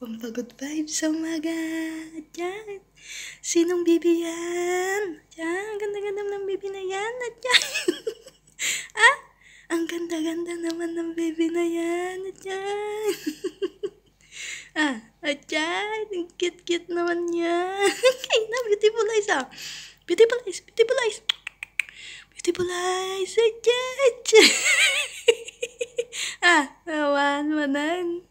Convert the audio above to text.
Pampagod vibes sa umaga. Diyan. Sinong bibi yan? Diyan. Ganda-ganda ng bibi na yan. At yan. ah? Ang ganda-ganda naman ng baby na yan. At yan. ah, at yan. Ang cute-cute naman yan. Ay na, beautiful eyes ah. Beautiful eyes, beautiful eyes. Beautiful eyes. At yan. ah, awan mo nan.